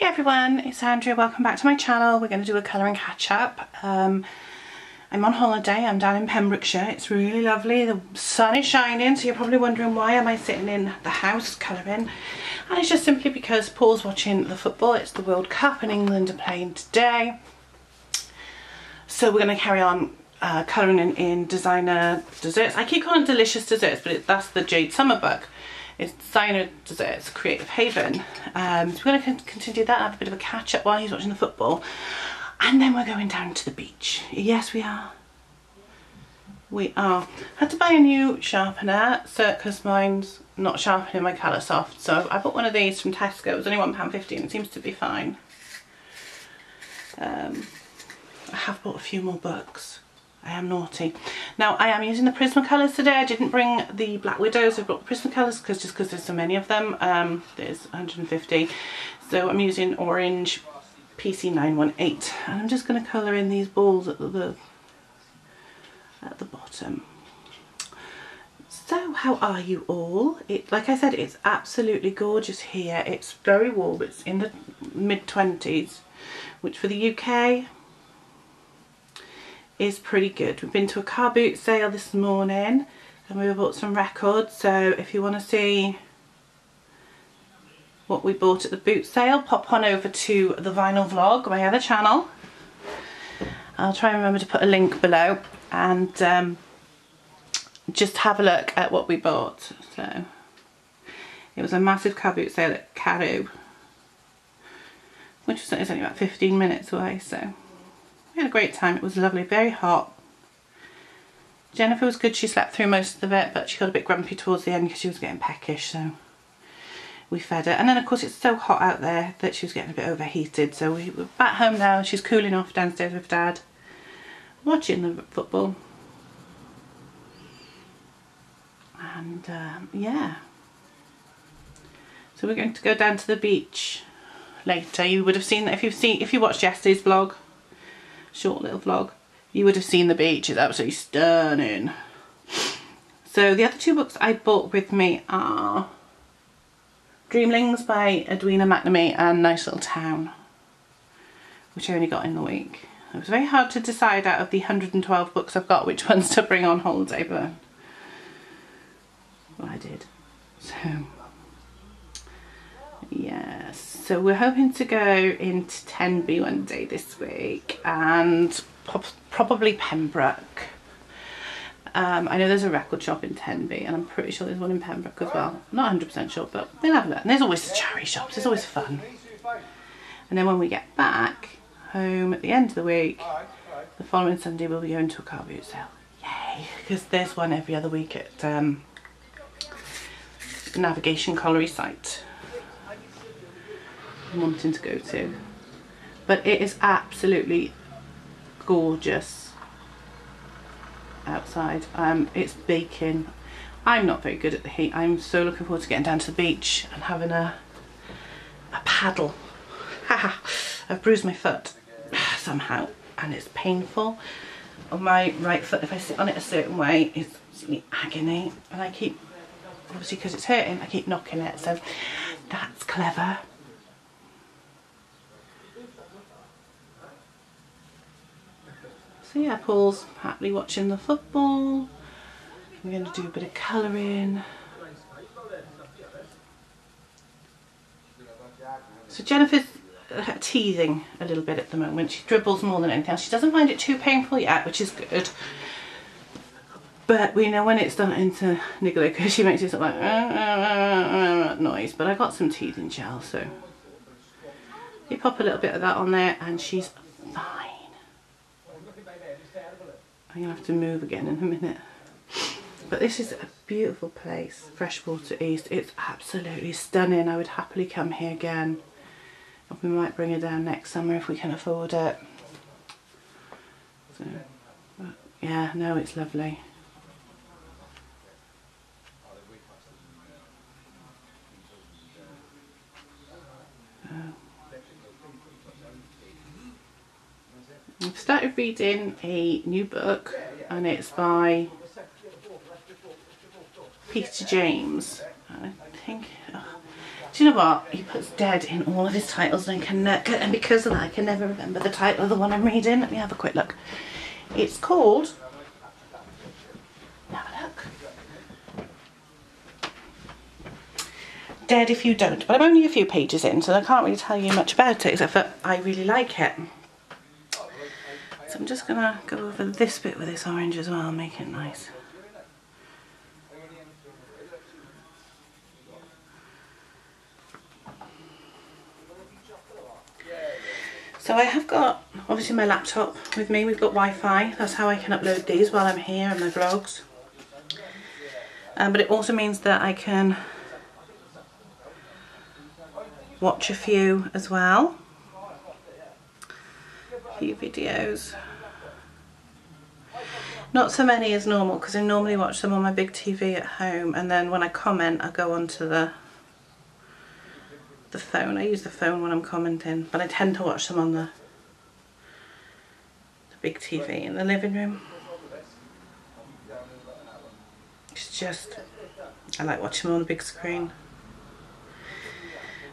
Hi everyone, it's Andrea. Welcome back to my channel. We're going to do a colouring catch up. Um, I'm on holiday. I'm down in Pembrokeshire. It's really lovely. The sun is shining, so you're probably wondering why am I sitting in the house colouring. And it's just simply because Paul's watching the football. It's the World Cup and England are playing today. So we're going to carry on uh, colouring in, in, designer desserts. I keep calling delicious desserts, but it, that's the Jade Summer book. It's designer desserts, Creative Haven. Um, so we're going to continue that, have a bit of a catch up while he's watching the football. And then we're going down to the beach. Yes, we are. We are. Had to buy a new sharpener because mine's not sharpening my Coloursoft. So I bought one of these from Tesco. It was only £1.50 and it seems to be fine. Um, I have bought a few more books. I am naughty. Now I am using the Prismacolors today. I didn't bring the Black Widows. I brought the Prismacolors because just because there's so many of them. Um, there's 150. So I'm using orange PC918 and I'm just going to colour in these balls at the, at the bottom. So how are you all? It, like I said, it's absolutely gorgeous here. It's very warm. It's in the mid 20s, which for the UK is pretty good. We've been to a car boot sale this morning and we bought some records so if you want to see what we bought at the boot sale pop on over to the vinyl vlog my other channel. I'll try and remember to put a link below and um, just have a look at what we bought. So it was a massive car boot sale at Carew which was only about 15 minutes away so we had a great time. It was lovely, very hot. Jennifer was good. She slept through most of it, but she got a bit grumpy towards the end because she was getting peckish, so we fed her. And then, of course, it's so hot out there that she was getting a bit overheated. So we, are back home now. She's cooling off downstairs with Dad, watching the football. And, um, yeah. So we're going to go down to the beach later. You would have seen that if you've seen, if you watched yesterday's vlog, short little vlog, you would have seen the beach. It's absolutely stunning. So the other two books I bought with me are Dreamlings by Edwina McNamee and Nice Little Town, which I only got in the week. It was very hard to decide out of the 112 books I've got which ones to bring on holiday, but well, I did. So, yes so we're hoping to go into Tenby one day this week and probably Pembroke. Um, I know there's a record shop in Tenby and I'm pretty sure there's one in Pembroke as well. not 100% sure but we'll have a look. And there's always the charity shops, it's always fun. And then when we get back home at the end of the week, the following Sunday we'll be going to a car boot sale. Yay! Because there's one every other week at um, Navigation Colliery site wanting to go to. But it is absolutely gorgeous outside. Um, it's baking. I'm not very good at the heat. I'm so looking forward to getting down to the beach and having a, a paddle. I've bruised my foot somehow and it's painful. On my right foot, if I sit on it a certain way, it's agony. And I keep, obviously because it's hurting, I keep knocking it. So that's clever. So yeah, Paul's happily watching the football. I'm going to do a bit of colouring. So Jennifer's uh, teething a little bit at the moment. She dribbles more than anything else. She doesn't find it too painful yet, which is good. But we know when it's starting to niggle because she makes this like noise. But I got some teething gel, so you pop a little bit of that on there and she's fine. I'm going to have to move again in a minute. But this is a beautiful place, Freshwater East. It's absolutely stunning. I would happily come here again. And we might bring her down next summer if we can afford it. So, yeah, no, it's lovely. Started reading a new book and it's by Peter James. I think oh, Do you know what? He puts dead in all of his titles and can, and because of that I can never remember the title of the one I'm reading. Let me have a quick look. It's called have a look. Dead if you don't, but I'm only a few pages in, so I can't really tell you much about it, except that I really like it. So I'm just gonna go over this bit with this orange as well, and make it nice. So I have got obviously my laptop with me, we've got Wi-Fi, that's how I can upload these while I'm here and my vlogs. Um, but it also means that I can watch a few as well. A few videos. Not so many as normal because I normally watch them on my big TV at home and then when I comment I go onto the the phone. I use the phone when I'm commenting, but I tend to watch them on the, the big TV in the living room. It's just, I like watching them on the big screen.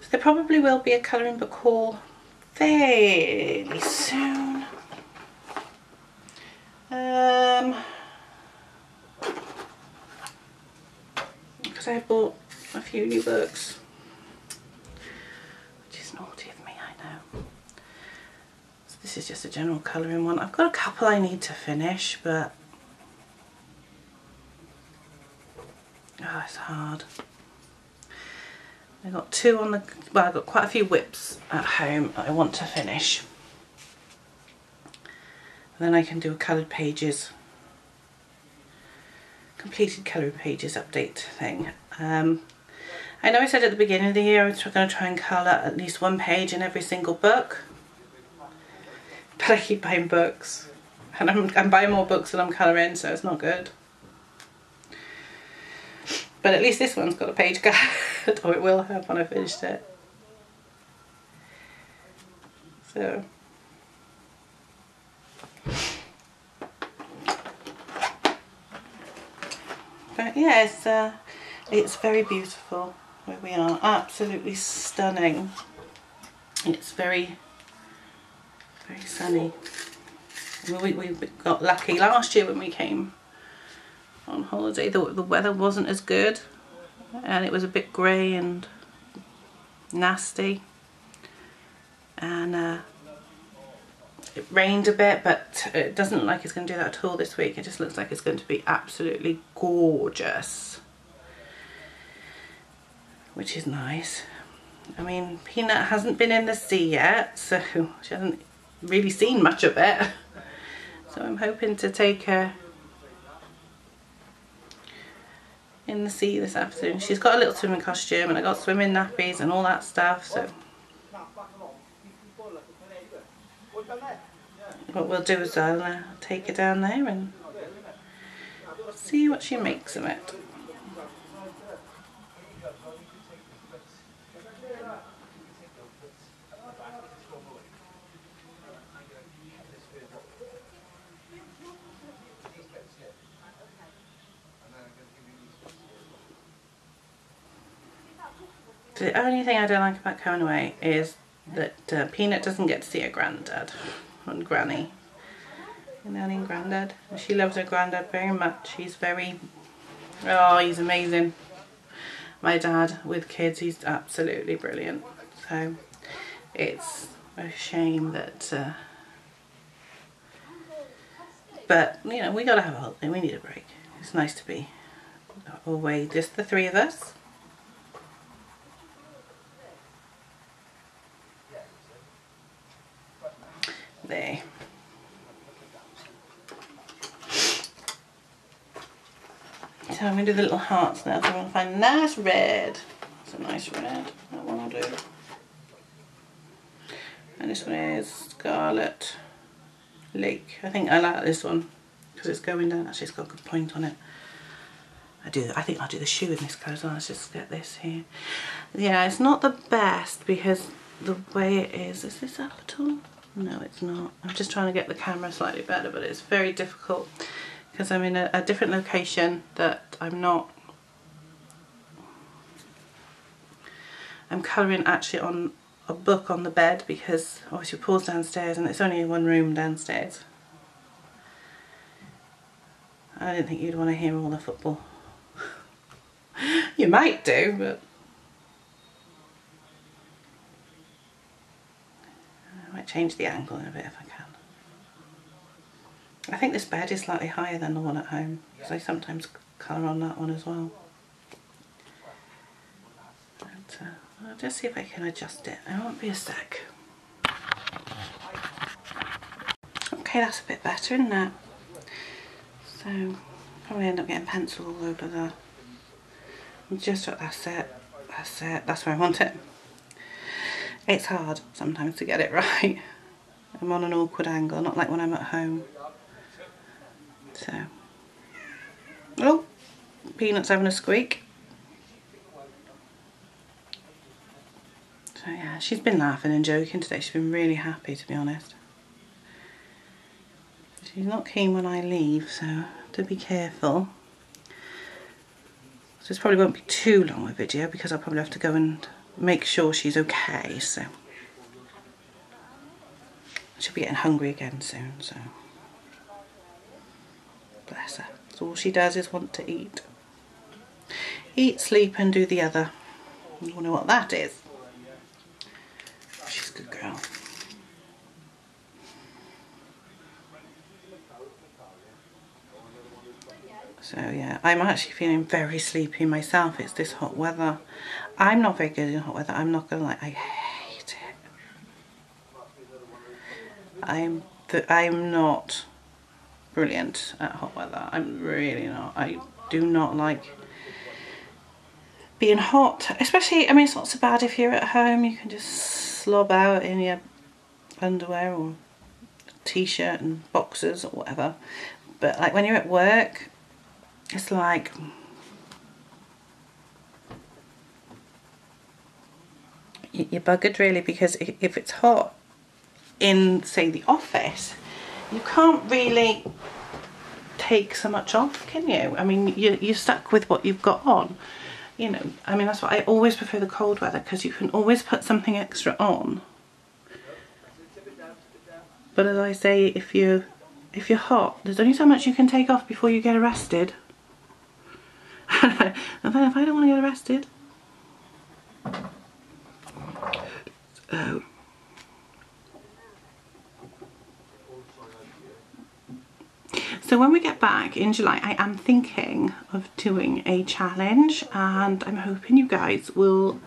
So there probably will be a colouring book haul fairly soon. Um, because I bought a few new books. Which is naughty of me, I know. So this is just a general colouring one. I've got a couple I need to finish, but oh, it's hard. I got two on the, well, I've got quite a few WIPs at home I want to finish. And then I can do a coloured pages, completed colouring pages update thing. Um, I know I said at the beginning of the year I was going to try and colour at least one page in every single book but I keep buying books and I'm, I'm buying more books than I'm colouring so it's not good. But at least this one's got a page guide or it will have when I finished it. So but yeah it's, uh, it's very beautiful where we are absolutely stunning it's very very sunny. We, we got lucky last year when we came on holiday. The, the weather wasn't as good and it was a bit grey and nasty. And uh, it rained a bit but it doesn't look like it's going to do that at all this week. It just looks like it's going to be absolutely gorgeous. Which is nice. I mean, Peanut hasn't been in the sea yet, so she hasn't really seen much of it. So I'm hoping to take her in the sea this afternoon. She's got a little swimming costume and I got swimming nappies and all that stuff. So what we'll do is I'll uh, take her down there and see what she makes of it. The only thing I don't like about going away is that uh, Peanut doesn't get to see her granddad and granny. Nanny and granddad. She loves her granddad very much. He's very, oh, he's amazing. My dad with kids, he's absolutely brilliant. So it's a shame that, uh, but you know, we gotta have a holiday. We need a break. It's nice to be away, just the three of us. There. So I'm going to do the little hearts now. So I'm going to find nice red. It's a nice red. That one I'll do. And this one is Scarlet Lake. I think I like this one because it's going down. Actually, it's got a good point on it. I do. I think I'll do the shoe in this as well. Let's just get this here. Yeah, it's not the best because the way it is. Is this up at all? No, it's not. I'm just trying to get the camera slightly better, but it's very difficult because I'm in a, a different location that I'm not I'm colouring actually on a book on the bed because obviously Paul's downstairs and it's only one room downstairs. I didn't think you'd want to hear all the football. you might do, but... I might change the angle a bit if I can. I think this bed is slightly higher than the one at home because I sometimes colour on that one as well. But, uh, I'll just see if I can adjust it. It won't be a sec. Okay, that's a bit better, isn't it? So probably end up getting pencil all over there. Just that's it. That's it. That's where I want it. It's hard sometimes to get it right. I'm on an awkward angle, not like when I'm at home. So, oh, Peanut's having a squeak. So yeah, she's been laughing and joking today. She's been really happy to be honest. She's not keen when I leave, so to be careful. So this probably won't be too long a video because I'll probably have to go and make sure she's okay, so. She'll be getting hungry again soon, so. Bless her. So all she does is want to eat. Eat, sleep and do the other. You wonder what that is. She's a good girl. So yeah, I'm actually feeling very sleepy myself. It's this hot weather. I'm not very good in hot weather. I'm not gonna lie, I hate it. I'm I'm not brilliant at hot weather. I'm really not. I do not like being hot. Especially, I mean, it's not so bad if you're at home. You can just slob out in your underwear or t-shirt and boxers or whatever. But like when you're at work, it's like you're buggered really because if it's hot in say the office you can't really take so much off can you? I mean you're, stuck with what you've got on. You know I mean that's why I always prefer the cold weather because you can always put something extra on. But as I say if you if you're hot there's only so much you can take off before you get arrested. And then if I don't want to get arrested, oh. So when we get back in July, I am thinking of doing a challenge and I'm hoping you guys will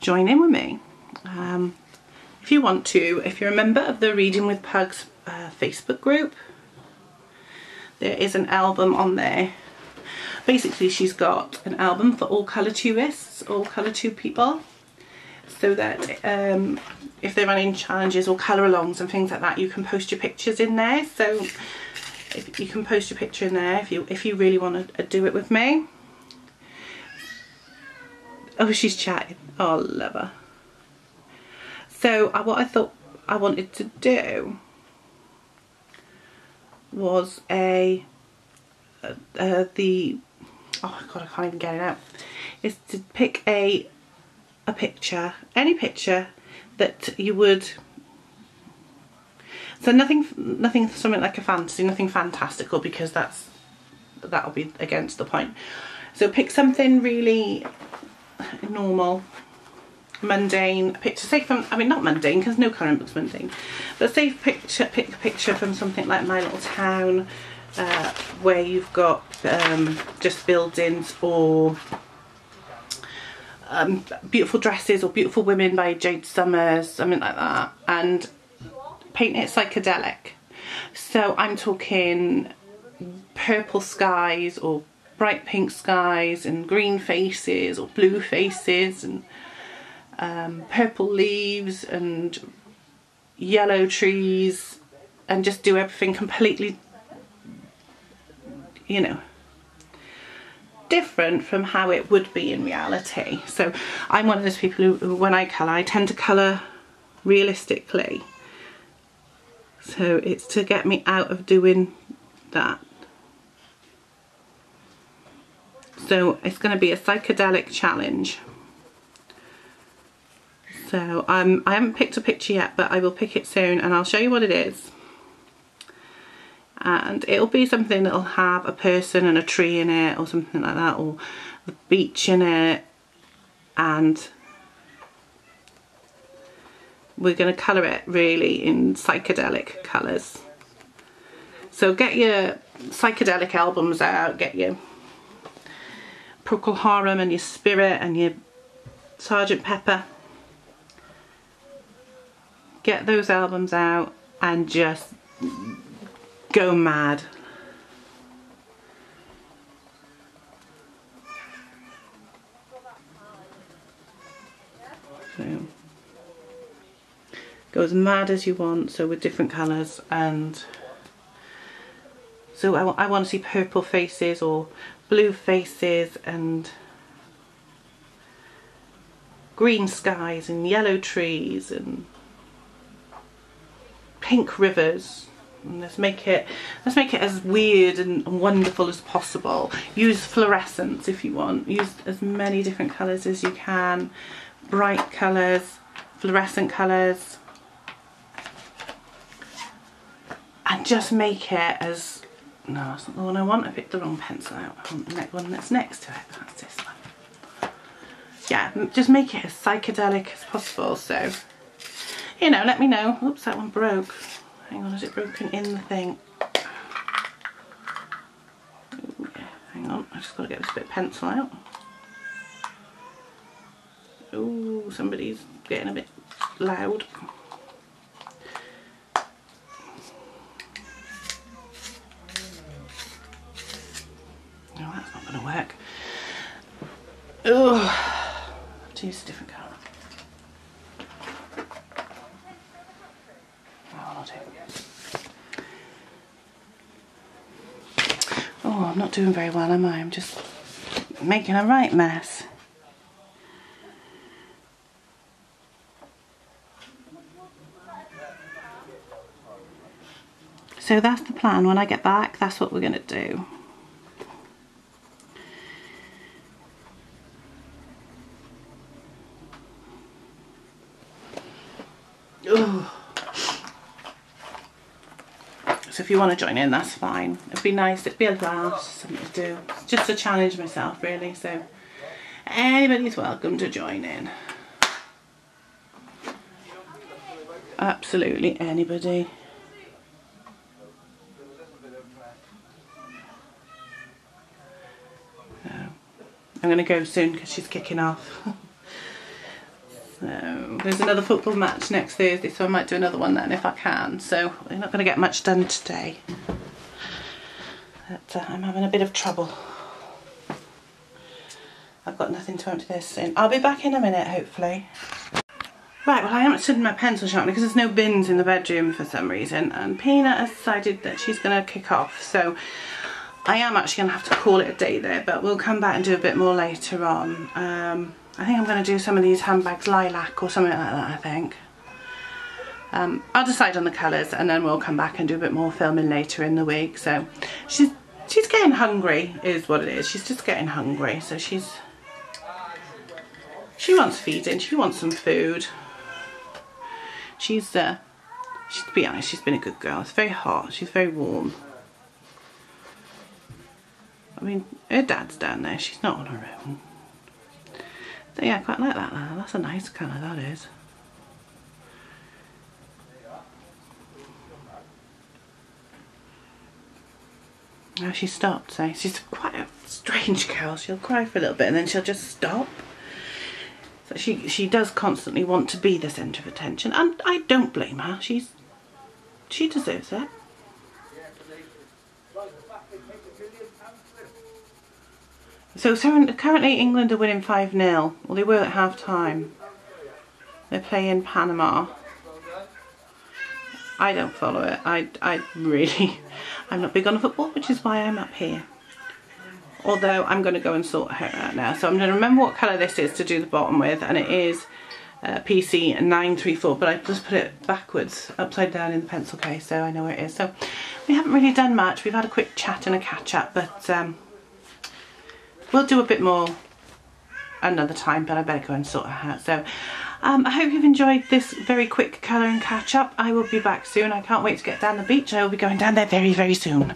join in with me. Um, if you want to, if you're a member of the Reading with Pugs uh, Facebook group, there is an album on there basically she's got an album for all colour tourists all colour tube people so that um, if they're running challenges or colour alongs and things like that you can post your pictures in there. So if you can post your picture in there if you if you really want to do it with me. Oh she's chatting. Oh love her. So uh, what I thought I wanted to do was a uh, uh, the oh god I can't even get it out is to pick a a picture any picture that you would so nothing nothing something like a fantasy nothing fantastical because that's that'll be against the point. So pick something really normal mundane picture say from I mean not mundane because no current book's mundane but say picture pick a picture from something like my little town uh, where you've got um, just buildings or um, beautiful dresses or beautiful women by Jade Summers, something like that, and paint it psychedelic. So I'm talking purple skies or bright pink skies and green faces or blue faces and um, purple leaves and yellow trees and just do everything completely you know, different from how it would be in reality. So I'm one of those people who, when I colour, I tend to colour realistically. So it's to get me out of doing that. So it's going to be a psychedelic challenge. So um, I haven't picked a picture yet, but I will pick it soon and I'll show you what it is. And it'll be something that'll have a person and a tree in it or something like that, or the beach in it. And we're going to colour it really in psychedelic colours. So get your psychedelic albums out, get your Procol Harum and your Spirit and your Sergeant Pepper. Get those albums out and just go mad. So go as mad as you want so with different colours and so I, I want to see purple faces or blue faces and green skies and yellow trees and pink rivers let's make it let's make it as weird and wonderful as possible. Use fluorescence if you want. Use as many different colors as you can. Bright colors fluorescent colors and just make it as no that's not the one I want. I picked the wrong pencil out. I want the next one that's next to it. That's this one. Yeah just make it as psychedelic as possible. So you know let me know. Oops that one broke hang on is it broken in the thing? Ooh, yeah, hang on. I just got to get this bit of pencil out. Oh somebody's getting a bit loud. No, that's not going to work. Oh, to use a different Oh, I'm not doing very well, am I? I'm just making a right mess. So that's the plan. When I get back, that's what we're going to do. So if you want to join in, that's fine. It'd be nice, it'd be a laugh, something to do. Just to challenge myself, really. So anybody's welcome to join in. Absolutely anybody. I'm going to go soon because she's kicking off. So there's another football match next Thursday, so I might do another one then if I can. So we're not going to get much done today. But uh, I'm having a bit of trouble. I've got nothing to empty this in. I'll be back in a minute, hopefully. Right, well I haven't stood my pencil sharpener because there's no bins in the bedroom for some reason and Peanut has decided that she's going to kick off so I am actually going to have to call it a day there but we'll come back and do a bit more later on. Um, I think I'm going to do some of these handbags lilac or something like that I think. Um, I'll decide on the colours and then we'll come back and do a bit more filming later in the week. So she's she's getting hungry is what it is. She's just getting hungry. So she's she wants feeding. She wants some food. She's uh, she's to be honest, she's been a good girl. It's very hot. She's very warm. I mean, her dad's down there. She's not on her own. Yeah, I quite like that. That's a nice colour, that is. Now she stopped, so she's quite a strange girl. She'll cry for a little bit and then she'll just stop. So she she does constantly want to be the centre of attention, and I don't blame her. She's she deserves it. So currently England are winning 5-0. Well, they were at half-time. They're playing Panama. I don't follow it. I, I really, I'm not big on football, which is why I'm up here. Although I'm going to go and sort her out now. So I'm going to remember what colour this is to do the bottom with. And it is uh, PC 934. But I just put it backwards, upside down in the pencil case. So I know where it is. So we haven't really done much. We've had a quick chat and a catch up. But um, We'll do a bit more another time, but I better go and sort her out. So Um, I hope you've enjoyed this very quick colouring catch up. I will be back soon. I can't wait to get down the beach. I will be going down there very, very soon.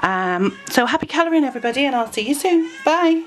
Um, so happy colouring everybody and I'll see you soon. Bye.